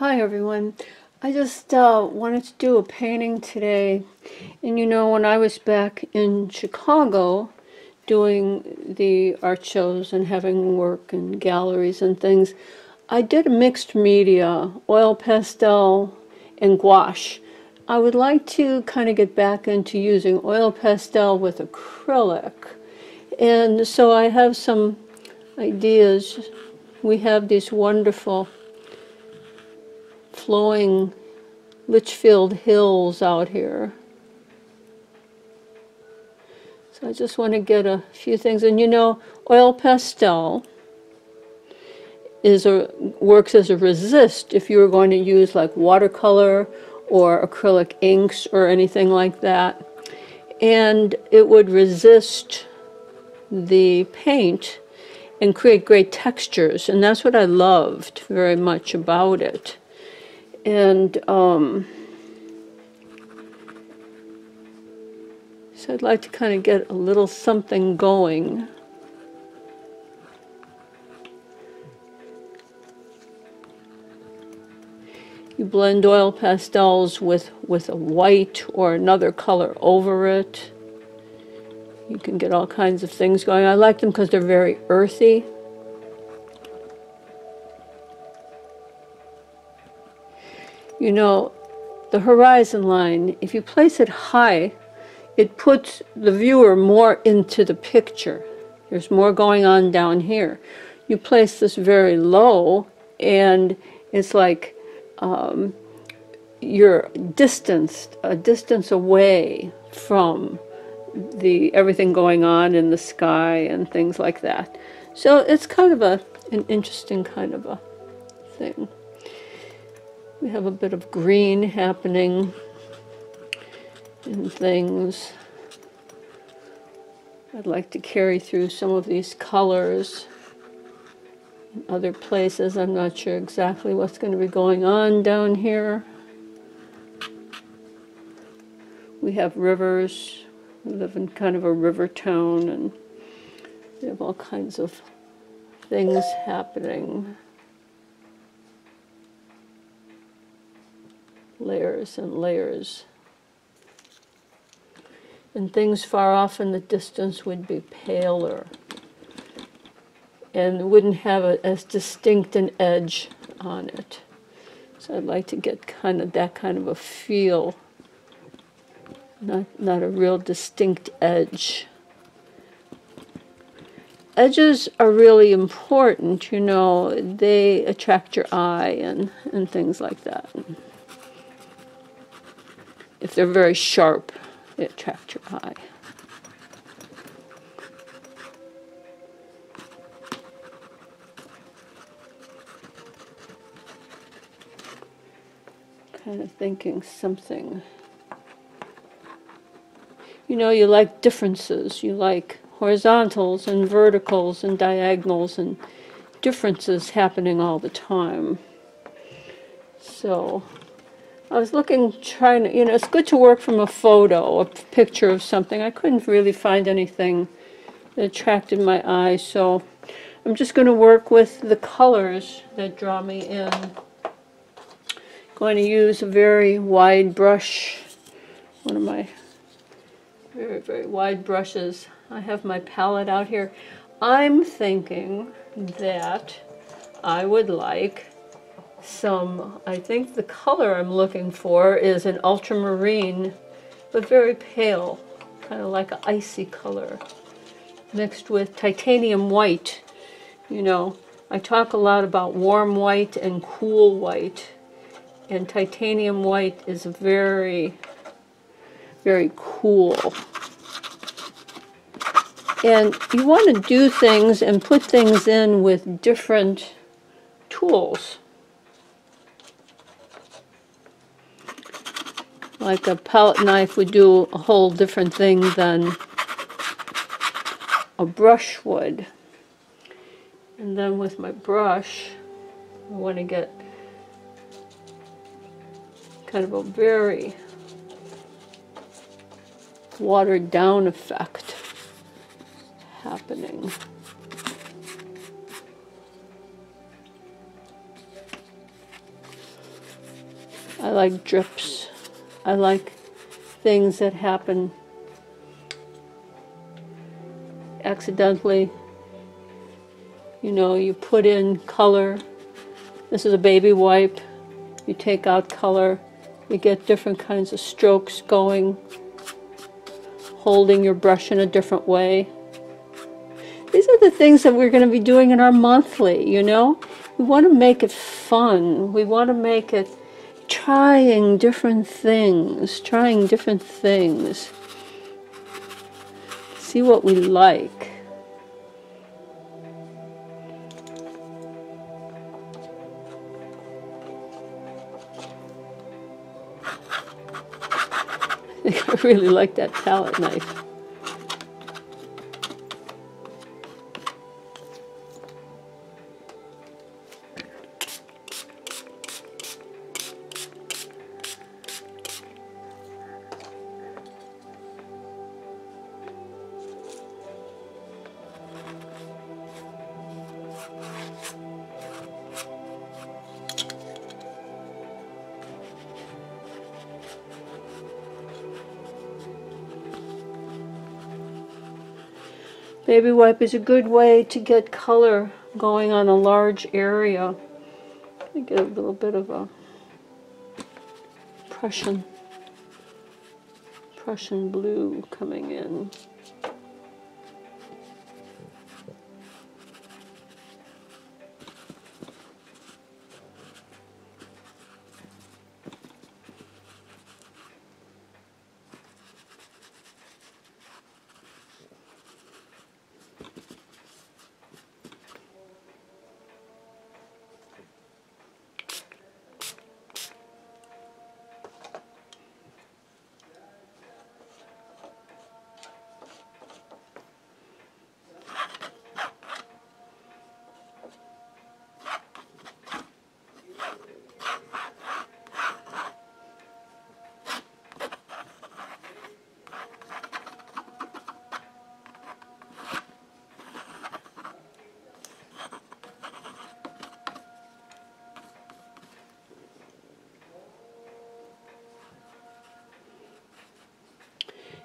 Hi everyone. I just uh, wanted to do a painting today. And you know, when I was back in Chicago doing the art shows and having work in galleries and things, I did a mixed media, oil pastel and gouache. I would like to kind of get back into using oil pastel with acrylic. And so I have some ideas. We have these wonderful flowing Litchfield Hills out here. So I just want to get a few things. And you know, oil pastel is a works as a resist if you were going to use like watercolor or acrylic inks or anything like that. And it would resist the paint and create great textures. And that's what I loved very much about it. And um, so I'd like to kind of get a little something going. You blend oil pastels with, with a white or another color over it. You can get all kinds of things going. I like them because they're very earthy. You know, the horizon line, if you place it high, it puts the viewer more into the picture. There's more going on down here. You place this very low, and it's like um, you're distanced, a distance away from the everything going on in the sky and things like that. So it's kind of a an interesting kind of a thing. We have a bit of green happening in things. I'd like to carry through some of these colors in other places. I'm not sure exactly what's going to be going on down here. We have rivers. We live in kind of a river town and we have all kinds of things happening. Layers and layers. And things far off in the distance would be paler and wouldn't have a, as distinct an edge on it. So I'd like to get kind of that kind of a feel, not, not a real distinct edge. Edges are really important, you know, they attract your eye and, and things like that if they're very sharp, they attract your eye. Kind of thinking something. You know, you like differences. You like horizontals and verticals and diagonals and differences happening all the time. So I was looking, trying to, you know, it's good to work from a photo, a picture of something. I couldn't really find anything that attracted my eye, so I'm just going to work with the colors that draw me in. Going to use a very wide brush, one of my very, very wide brushes. I have my palette out here. I'm thinking that I would like some, I think the color I'm looking for is an ultramarine, but very pale, kind of like an icy color, mixed with titanium white. You know, I talk a lot about warm white and cool white, and titanium white is very, very cool. And you want to do things and put things in with different tools. Like a palette knife would do a whole different thing than a brush would. And then with my brush, I want to get kind of a very watered down effect happening. I like drips. I like things that happen accidentally. You know, you put in color. This is a baby wipe. You take out color. You get different kinds of strokes going. Holding your brush in a different way. These are the things that we're going to be doing in our monthly, you know? We want to make it fun. We want to make it trying different things, trying different things. See what we like. I really like that palette knife. Baby wipe is a good way to get color going on a large area. Get a little bit of a Prussian, Prussian blue coming in.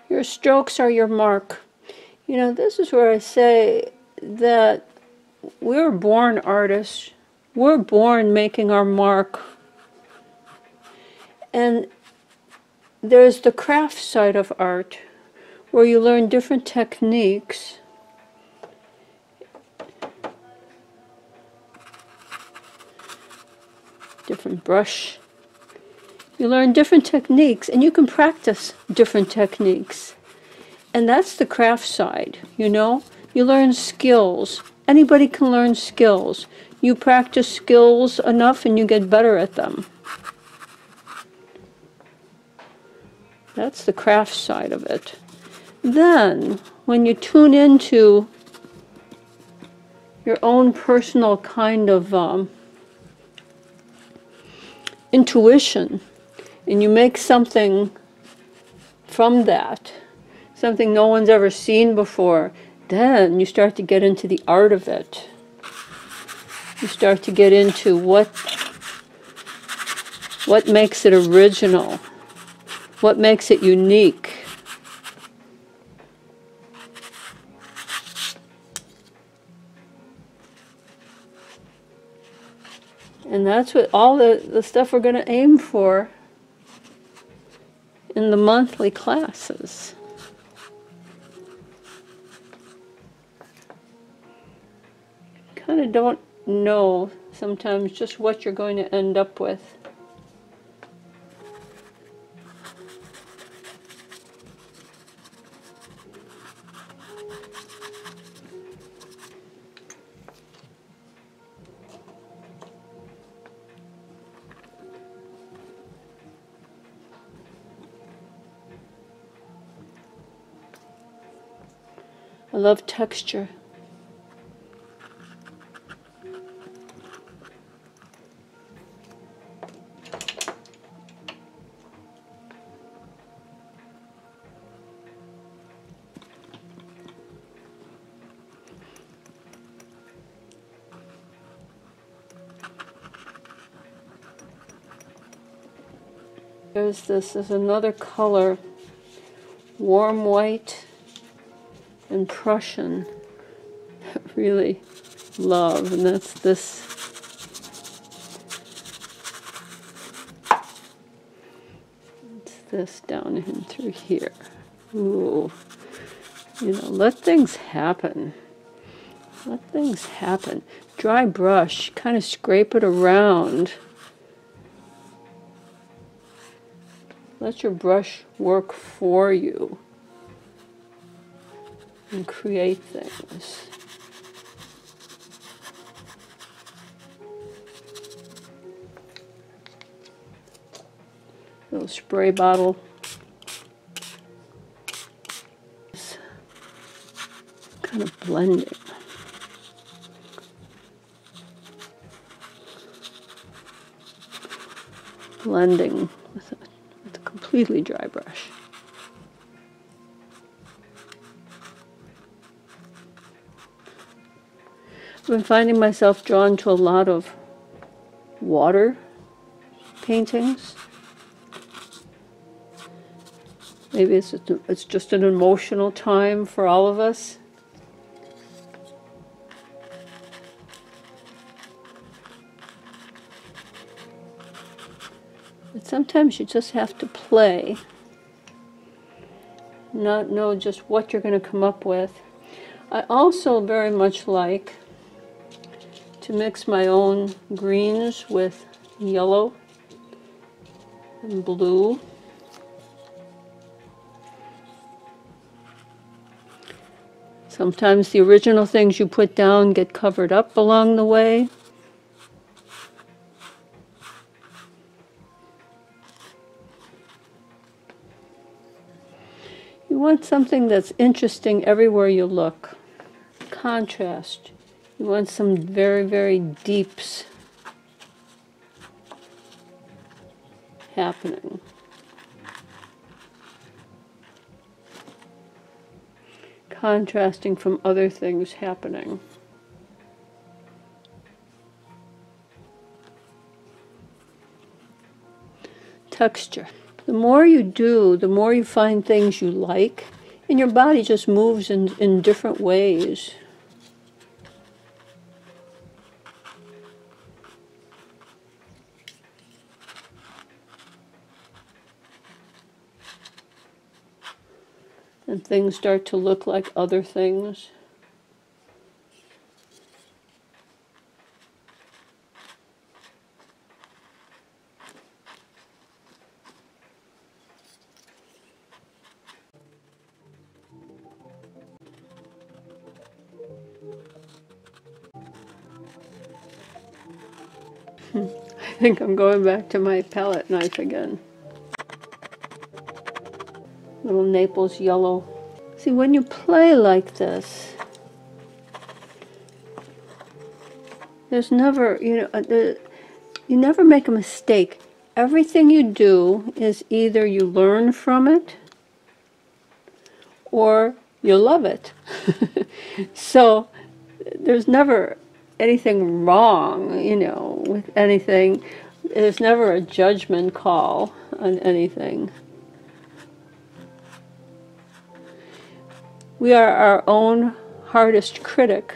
Your strokes are your mark. You know, this is where I say that we're born artists. We're born making our mark. And there's the craft side of art where you learn different techniques. Different brush you learn different techniques and you can practice different techniques. And that's the craft side, you know? You learn skills. Anybody can learn skills. You practice skills enough and you get better at them. That's the craft side of it. Then, when you tune into your own personal kind of um, intuition, and you make something from that, something no one's ever seen before, then you start to get into the art of it. You start to get into what what makes it original, what makes it unique. And that's what all the, the stuff we're going to aim for in the monthly classes. Kind of don't know sometimes just what you're going to end up with. love texture. There's this, there's another color, warm white and Prussian. really love, and that's this. It's this down in through here. Ooh, you know, let things happen. Let things happen. Dry brush, kind of scrape it around. Let your brush work for you and create things. Little spray bottle. Kind of blending. Blending with a, with a completely dry brush. I've been finding myself drawn to a lot of water paintings. Maybe it's it's just an emotional time for all of us. But sometimes you just have to play, not know just what you're going to come up with. I also very much like to mix my own greens with yellow and blue. Sometimes the original things you put down get covered up along the way. You want something that's interesting everywhere you look. Contrast. You want some very, very deeps happening. Contrasting from other things happening. Texture. The more you do, the more you find things you like, and your body just moves in, in different ways. and things start to look like other things. I think I'm going back to my palette knife again little Naples yellow. See, when you play like this, there's never, you know, uh, never make a mistake. Everything you do is either you learn from it or you love it. so there's never anything wrong, you know, with anything. There's never a judgment call on anything. We are our own hardest critic.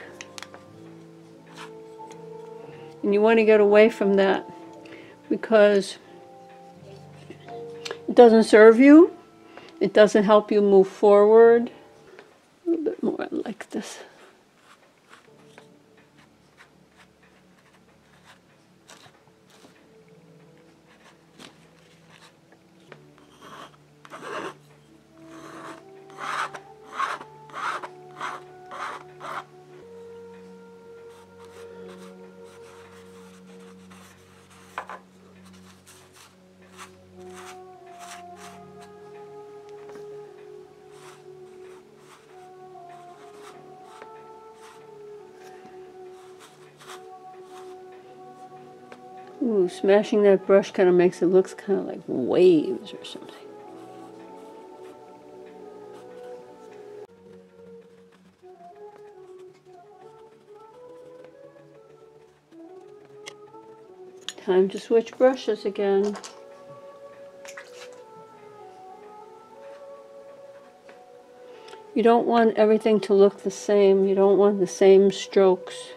And you want to get away from that because it doesn't serve you, it doesn't help you move forward. A little bit more like this. Ooh, smashing that brush kind of makes it looks kind of like waves or something. Time to switch brushes again. You don't want everything to look the same. You don't want the same strokes.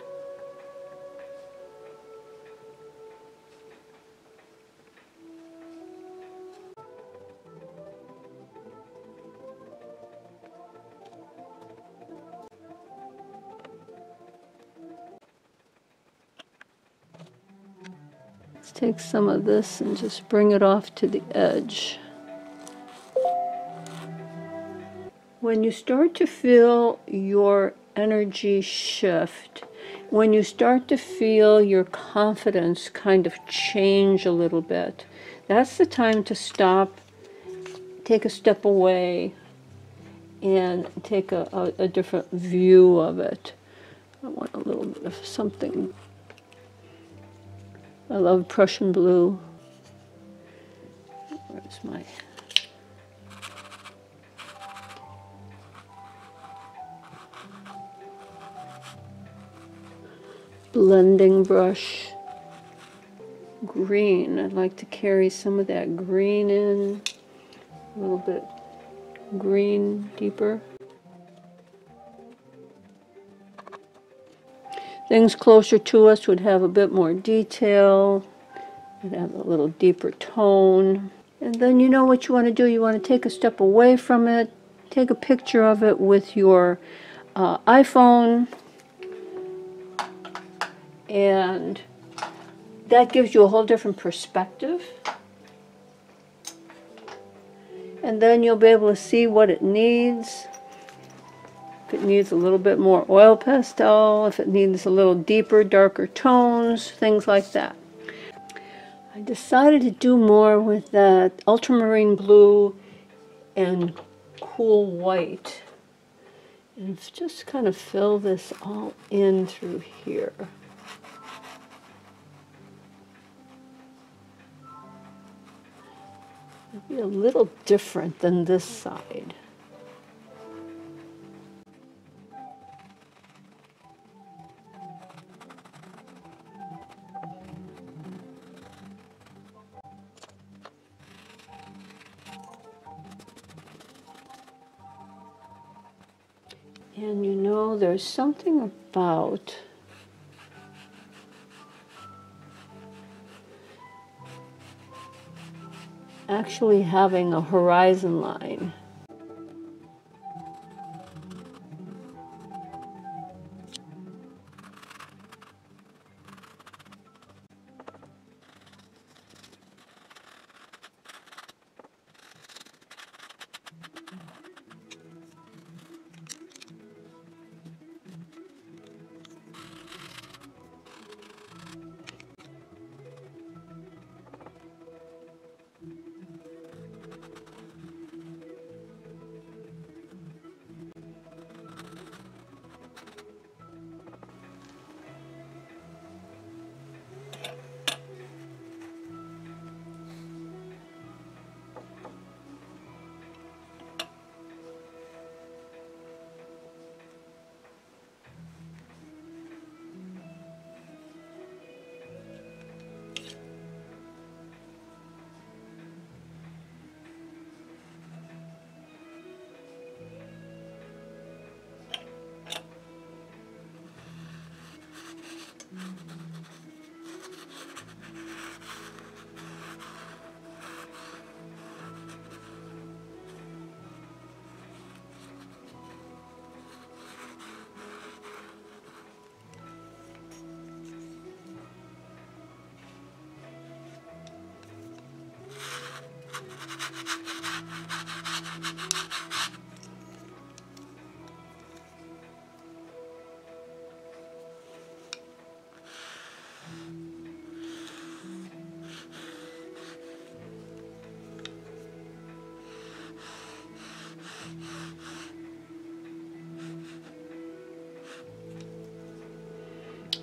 Take some of this and just bring it off to the edge. When you start to feel your energy shift, when you start to feel your confidence kind of change a little bit, that's the time to stop, take a step away, and take a, a, a different view of it. I want a little bit of something. I love Prussian blue. Where's my blending brush green. I'd like to carry some of that green in, a little bit green deeper. Things closer to us would have a bit more detail, have a little deeper tone. And then you know what you want to do. You want to take a step away from it, take a picture of it with your uh, iPhone and that gives you a whole different perspective. And then you'll be able to see what it needs. If it needs a little bit more oil pastel, if it needs a little deeper, darker tones, things like that. I decided to do more with that ultramarine blue and cool white. And just kind of fill this all in through here. be a little different than this side. There's something about actually having a horizon line.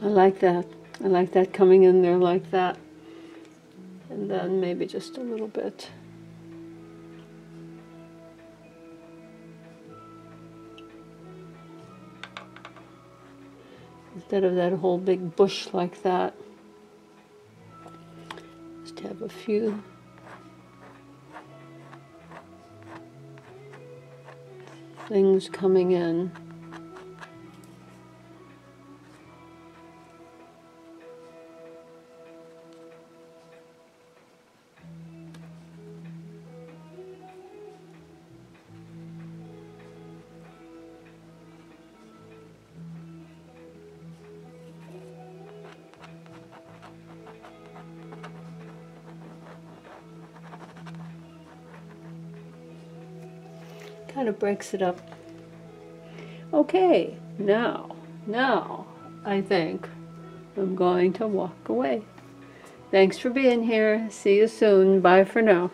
I like that. I like that coming in there like that. And then maybe just a little bit. Instead of that whole big bush like that. Just have a few things coming in. Kind of breaks it up. Okay, now, now, I think I'm going to walk away. Thanks for being here. See you soon. Bye for now.